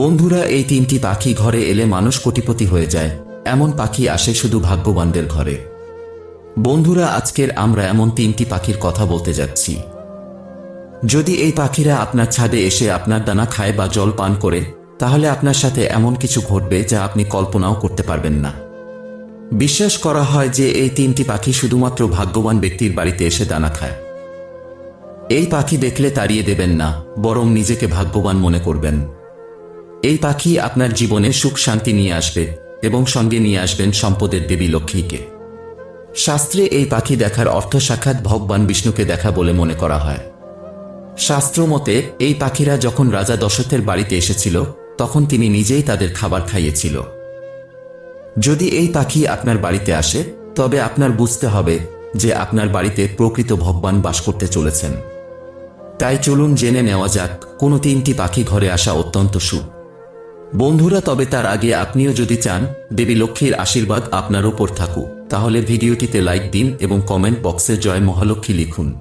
বন্ধুরা, এই তিনটি পাখি ঘরে এলে মানুষ কোটিপতি হয়ে যায়। এমন পাখি আসে শুধু ভাগ্যবানদের ঘরে। বন্ধুরা, আজকের আমরা এমন তিনটি পাখির কথা বলতে যাচ্ছি। যদি এই পাখিরা আপনার ছাদে এসে আপনার দানা খায় বা জল পান করে, তাহলে আপনার সাথে এমন কিছু ঘটবে যা আপনি কল্পনাও করতে পারবেন না। বিশ্বাস করা হয় যে এই তিনটি পাখি শুধুমাত্র ভাগ্যবান ব্যক্তির বাড়িতে এসে দানা খায়। এই পাখি দেখলে তাড়িয়ে দেবেন না, বরং নিজেকে ভাগ্যবান মনে করবেন। এই পাখি আপনার জীবনে সুখ, শান্তি নিয়ে আসবে এবং সঙ্গে নিয়ে আসবেন সম্পদের দেবী লক্ষ্মীকে। শাস্ত্রে এই পাখি দেখার অর্থ সাক্ষাৎ ভগবান বিষ্ণুকে দেখা বলে মনে করা হয়। শাস্ত্র মতে, এই পাখিরা যখন রাজা দশরথের বাড়িতে এসেছিল, তখন তিনি নিজেই তাদের খাবার খাইয়েছিল। যদি এই পাখি আপনার বাড়িতে আসে, তবে আপনার বুঝতে হবে যে আপনার বাড়িতে প্রকৃত ভগবান বাস করতে চলেছেন। তাই চলুন জেনে নেওয়া যাক, কোনো তিনটি পাখি ঘরে আসা অত্যন্ত সুখ। বন্ধুরা, তবে তার আগে আপনিও যদি চান, দেবী লক্ষ্মীর আশীর্বাদ আপনার ওপর থাকুক, তাহলে ভিডিওটিতে লাইক দিন এবং কমেন্ট বক্সে জয় মহালক্ষ্মী লিখুন।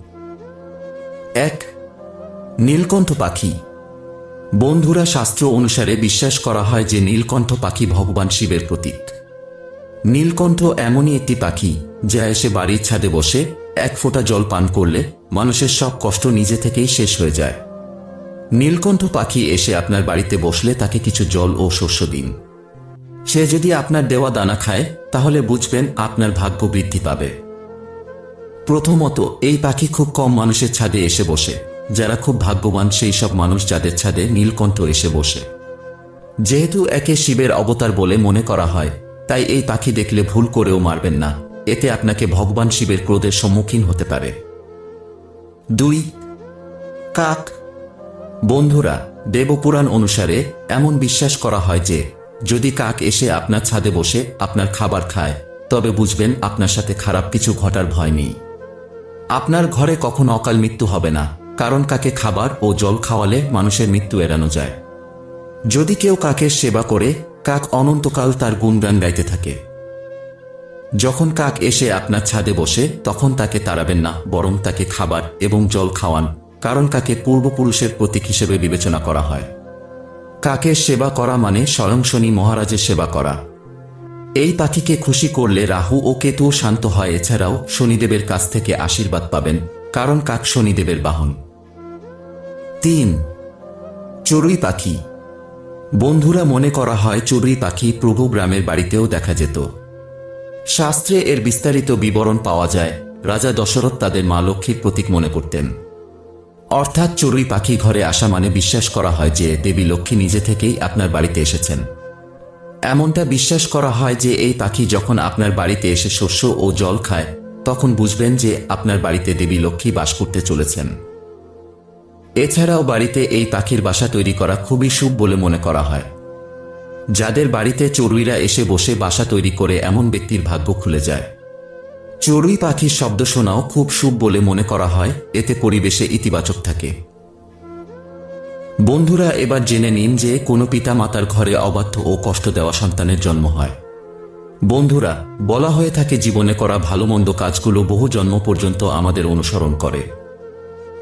এক, নীলকণ্ঠ পাখি। বন্ধুরা, শাস্ত্র অনুসারে বিশ্বাস করা হয় যে নীলকণ্ঠ পাখি ভগবান শিবের প্রতীক। নীলকণ্ঠ এমনই একটি পাখি, যা এসে বাড়ির ছাদে বসে এক ফোঁটা জল পান করলে মানুষের সব কষ্ট নিজে থেকেই শেষ হয়ে যায়। নীলকণ্ঠ পাখি এসে আপনার বাড়িতে বসলে তাকে কিছু জল ও শস্য দিন। সে যদি আপনার দেওয়া দানা খায়, তাহলে বুঝবেন আপনার ভাগ্য বৃদ্ধি পাবে। প্রথমত, এই পাখি খুব কম মানুষের ছাদে এসে বসে। যারা খুব ভাগ্যবান, সেই সব মানুষ যাদের ছাদে নীলকণ্ঠ এসে বসে। যেহেতু একে শিবের অবতার বলে মনে করা হয়, তাই এই পাখি দেখলে ভুল করেও মারবেন না। এতে আপনাকে ভগবান শিবের ক্রোধের সম্মুখীন হতে পারে। দুই, কাক বন্ধুরা, দেবপুরাণ অনুসারে এমন বিশ্বাস করা হয় যে, যদি কাক এসে আপনার ছাদে বসে আপনার খাবার খায়, তবে বুঝবেন আপনার সাথে খারাপ কিছু ঘটার ভয় নেই। আপনার ঘরে কখনো অকাল মৃত্যু হবে না, কারণ কাকে খাবার ও জল খাওয়ালে মানুষের মৃত্যু এড়ানো যায়। যদি কেউ কাকের সেবা করে, কাক অনন্তকাল তার গুণগান গাইতে থাকে। যখন কাক এসে আপনার ছাদে বসে, তখন তাকে তাড়াবেন না, বরং তাকে খাবার এবং জল খাওয়ান কারণ কাকে পূর্বপুরুষের প্রতীক হিসেবে বিবেচনা করা হয়। কাকের সেবা করা মানে স্বয়ং শনি মহারাজের সেবা করা। এই পাখিকে খুশি করলে রাহু ও কেতু শান্ত হয়, এছাড়াও শনিদেবের কাছ থেকে আশীর্বাদ পাবেন, কারণ কাক শনিদেবের বাহন। তিন, চড়ুই পাখি। বন্ধুরা মনে করা হয় চড়ুই পাখি প্রভু গ্রামের বাড়িতেও দেখা যেত। শাস্ত্রে এর বিস্তারিত বিবরণ পাওয়া যায়। রাজা দশরথ তাদের মা লক্ষ্মীর প্রতীক মনে করতেন। অর্থাৎ চড়ুই পাখি ঘরে আসা মানে বিশ্বাস করা হয় যে দেবী লক্ষ্মী নিজে থেকেই আপনার বাড়িতে এসেছেন। এমনটা বিশ্বাস করা হয় যে এই পাখি যখন আপনার বাড়িতে এসে শস্য ও জল খায়, তখন বুঝবেন যে আপনার বাড়িতে দেবী লক্ষ্মী বাস করতে চলেছেন। এছাড়াও বাড়িতে এই পাখির বাসা তৈরি করা খুবই শুভ বলে মনে করা হয়। যাদের বাড়িতে চড়ুইরা এসে বসে বাসা তৈরি করে এমন ব্যক্তির ভাগ্য খুলে যায়। চড়ুই পাখির শব্দ শোনাও খুব শুভ বলে মনে করা হয়, এতে পরিবেশে ইতিবাচক থাকে। বন্ধুরা, এবার জেনে নিন যে কোনো পিতা মাতার ঘরে অবাধ্য ও কষ্ট দেওয়া সন্তানের জন্ম হয়। বন্ধুরা, বলা হয়ে থাকে জীবনে করা ভালো মন্দ কাজগুলো বহু জন্ম পর্যন্ত আমাদের অনুসরণ করে।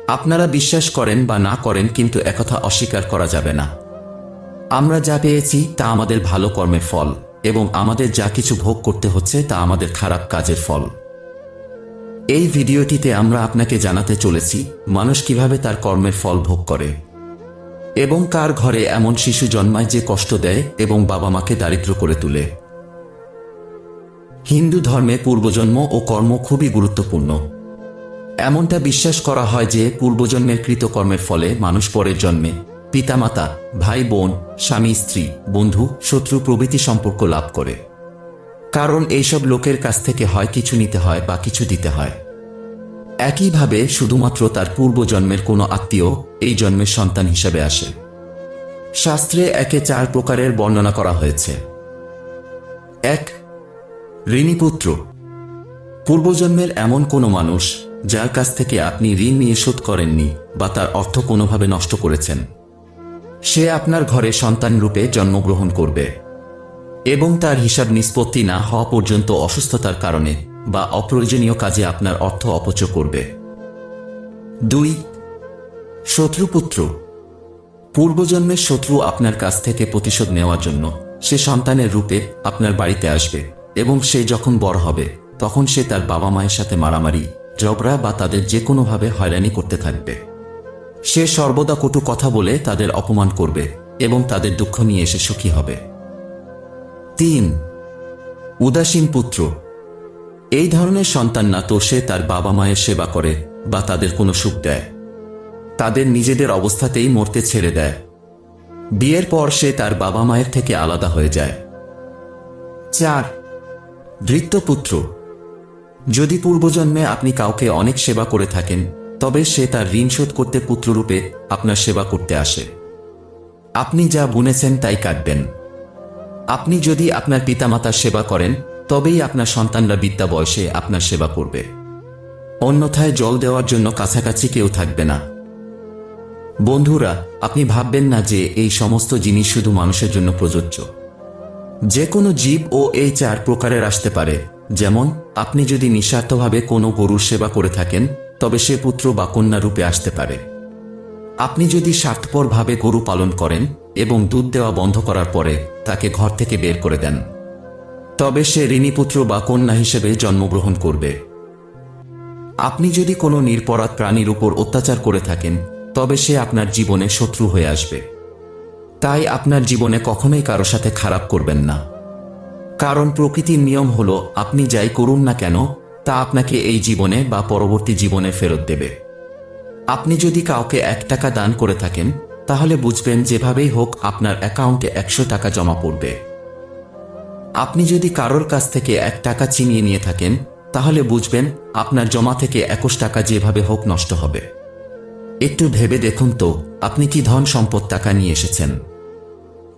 আপনারা বিশ্বাস করেন বা না করেন, কিন্তু একথা অস্বীকার করা যাবে না। আমরা যা পেয়েছি, তা আমাদের ভালো কর্মের ফল, এবং আমাদের যা কিছু ভোগ করতে হচ্ছে, তা আমাদের খারাপ কাজের ফল। এই ভিডিওটিতে আমরা আপনাকে জানাতে চলেছি, মানুষ কীভাবে তার কর্মের ফল ভোগ করে। এবং কার ঘরে এমন শিশু জন্মায় যে কষ্ট দেয় এবং বাবা মাকে দারিদ্র করে তুলে। হিন্দু ধর্মে পূর্বজন্ম ও কর্ম খুবই গুরুত্বপূর্ণ। এমনটা বিশ্বাস করা হয় যে পূর্বজন্মের কৃতকর্মের ফলে মানুষ পরের জন্মে পিতামাতা, ভাই বোন, স্বামী, স্ত্রী, বন্ধু, শত্রু প্রভৃতি সম্পর্ক লাভ করে। কারণ এইসব লোকের কাছ থেকে হয় কিছু নিতে হয় বা কিছু দিতে হয়। একইভাবে শুধুমাত্র তার পূর্বজন্মের কোনো আত্মীয় এই জন্মের সন্তান হিসেবে আসে। শাস্ত্রে একে চার প্রকারের বর্ণনা করা হয়েছে। এক, ঋণীপুত্র। পূর্বজন্মের এমন কোনো মানুষ যার কাছ থেকে আপনি ঋণ নিয়ে শোধ করেননি বা তার অর্থ কোনোভাবে নষ্ট করেছেন। সে আপনার ঘরে সন্তান রূপে জন্মগ্রহণ করবে। এবং তার হিসাব নিষ্পত্তি না হওয়া পর্যন্ত অসুস্থতার কারণে বা অপ্রয়োজনীয় কাজে আপনার অর্থ অপচয় করবে। দুই, শত্রুপুত্র। পূর্বজন্মের শত্রু আপনার কাছ থেকে প্রতিশোধ নেওয়ার জন্য সে সন্তানের রূপে আপনার বাড়িতে আসবে এবং সে যখন বড় হবে, তখন সে তার বাবা মায়ের সাথে মারামারি, ঝগড়া বা তাদের যে কোনোভাবে হয়রানি করতে থাকবে। সে সর্বদা কটু কথা বলে তাদের অপমান করবে এবং তাদের দুঃখ নিয়ে এসে সুখী হবে। তিন। উদাসীন পুত্র। এই ধরনের সন্তান না তো সে তার বাবা মায়ের সেবা করে বা তাদের কোনো সুখ দেয়। তাদের নিজেদের অবস্থাতেই মরতে ছেড়ে দেয়। বিয়ের পর সে তার বাবা মায়ের থেকে আলাদা হয়ে যায়। চার। বৃত্তপুত্র যদি পূর্বজন্মে আপনি কাউকে অনেক সেবা করে থাকেন, তবে সে তার ঋণ শোধ করতে পুত্ররূপে আপনার সেবা করতে আসে। আপনি যা বুনেছেন তাই কাটবেন। আপনি যদি আপনার পিতামাতার সেবা করেন, তবেই আপনার সন্তানরা বিদ্যা বয়সে আপনার সেবা করবে। অন্যথায় জল দেওয়ার জন্য কাছাকাছি কেউ থাকবে না। বন্ধুরা, আপনি ভাববেন না যে এই সমস্ত জিনিস শুধু মানুষের জন্য প্রযোজ্য। যে কোনো জীব ও এই চার প্রকারের আসতে পারে। যেমন, আপনি যদি নিঃস্বার্থভাবে কোনো গরুর সেবা করে থাকেন, তবে সে পুত্র বা কন্যা রূপে আসতে পারে। আপনি যদি স্বার্থপরভাবে গরু পালন করেন এবং দুধ দেওয়া বন্ধ করার পরে তাকে ঘর থেকে বের করে দেন। তবে সে ঋণীপুত্র বা কন্যা হিসেবে জন্মগ্রহণ করবে। আপনি যদি কোনো নিরপরাধ প্রাণীর উপর অত্যাচার করে থাকেন, তবে সে আপনার জীবনে শত্রু হয়ে আসবে। তাই আপনার জীবনে কখনোই কারও সাথে খারাপ করবেন না। কারণ প্রকৃতির নিয়ম হল, আপনি যাই করুন না কেন, তা আপনাকে এই জীবনে বা পরবর্তী জীবনে ফেরত দেবে। আপনি যদি কাউকে এক টাকা দান করে থাকেন তাহলে বুঝবেন যেভাবেই হোক আপনার অ্যাকাউন্টে একশো টাকা জমা পড়বে। আপনি যদি কারোর কাছ থেকে এক টাকা চিনিয়ে নিয়ে থাকেন, তাহলে বুঝবেন আপনার জমা থেকে একুশ টাকা যেভাবে হোক নষ্ট হবে। একটু ভেবে দেখুন তো, আপনি কি ধন সম্পদ টাকা নিয়ে এসেছেন?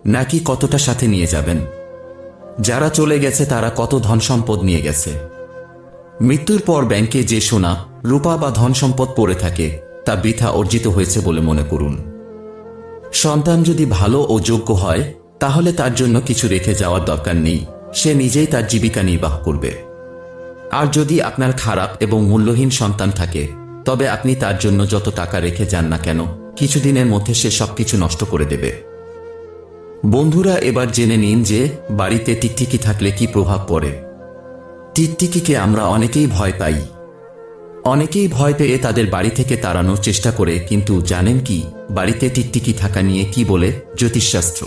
নাকি কতটা সাথে নিয়ে যাবেন? যারা চলে গেছে, তারা কত ধন সম্পদ নিয়ে গেছে? মৃত্যুর পর ব্যাংকে যে সোনা, রূপা বা ধন সম্পদ পড়ে থাকে, তা বৃথা অর্জিত হয়েছে বলে মনে করুন। সন্তান যদি ভালো ও যোগ্য হয়, তাহলে তার জন্য কিছু রেখে যাওয়ার দরকার নেই। সে নিজেই তার জীবিকা নির্বাহ করবে। আর যদি আপনার খারাপ এবং মূল্যহীন সন্তান থাকে, তবে আপনি তার জন্য যত টাকা রেখে যান না কেন, কিছুদিনের মধ্যে সে সবকিছু নষ্ট করে দেবে। বন্ধুরা, এবার জেনে নিন যে বাড়িতে টিকটিকি থাকলে কি প্রভাব পড়ে। টিকটিকিকে আমরা অনেকেই ভয় পাই। অনেকেই ভয় পেয়ে তাদের বাড়ি থেকে তাড়ানোর চেষ্টা করে, কিন্তু জানেন কি? বাড়িতে টিকটিকি থাকা নিয়ে কি বলে জ্যোতিষশাস্ত্র?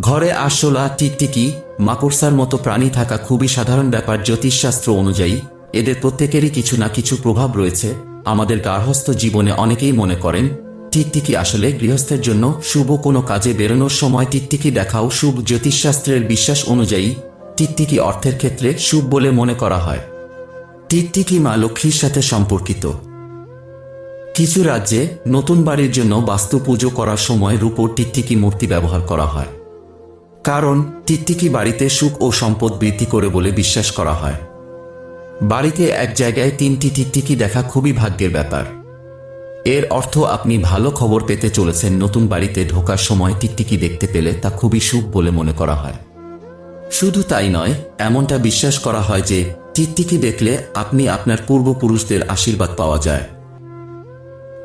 ঘরে আরশোলা, টিকটিকি, মাকড়সার মতো প্রাণী থাকা খুবই সাধারণ ব্যাপার জ্যোতিষশাস্ত্র অনুযায়ী। এদের প্রত্যেকেরই কিছু না কিছু প্রভাব রয়েছে। আমাদের গার্হস্থ জীবনে অনেকেই মনে করেন, টিকটিকি আসলে গৃহস্থের জন্য শুভ কোনো কাজে বেরোনোর সময় টিকটিকি দেখাও শুভ জ্যোতিষশাস্ত্রের বিশ্বাস অনুযায়ী। টিকটিকি অর্থের ক্ষেত্রে শুভ বলে মনে করা হয়। টিকটিকি মা লক্ষ্মীর সাথে সম্পর্কিত। কিছু রাজ্যে নতুন বাড়ির জন্য বাস্তু পুজো করার সময় রূপোর টিকটিকি মূর্তি ব্যবহার করা হয়। কারণ টিকটিকি বাড়িতে সুখ ও সম্পদ বৃদ্ধি করে বলে বিশ্বাস করা হয়। বাড়িতে এক জায়গায় তিনটি টিকটিকি দেখা খুবই ভাগ্যের ব্যাপার। এর অর্থ আপনি ভালো খবর পেতে চলেছেন নতুন বাড়িতে ঢোকার সময় টিকটিকি দেখতে পেলে তা খুবই সুখ বলে মনে করা হয়। শুধু তাই নয়, এমনটা বিশ্বাস করা হয় যে টিকটিকি দেখলে আপনি আপনার পূর্বপুরুষদের আশীর্বাদ পাওয়া যায়।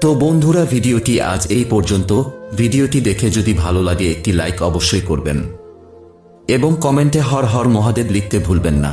তো বন্ধুরা, ভিডিওটি আজ এই পর্যন্ত। ভিডিওটি দেখে যদি ভালো লাগে একটি লাইক অবশ্যই করবেন। এবং কমেন্টে হর হর মহাদেব লিখতে ভুলবেন না।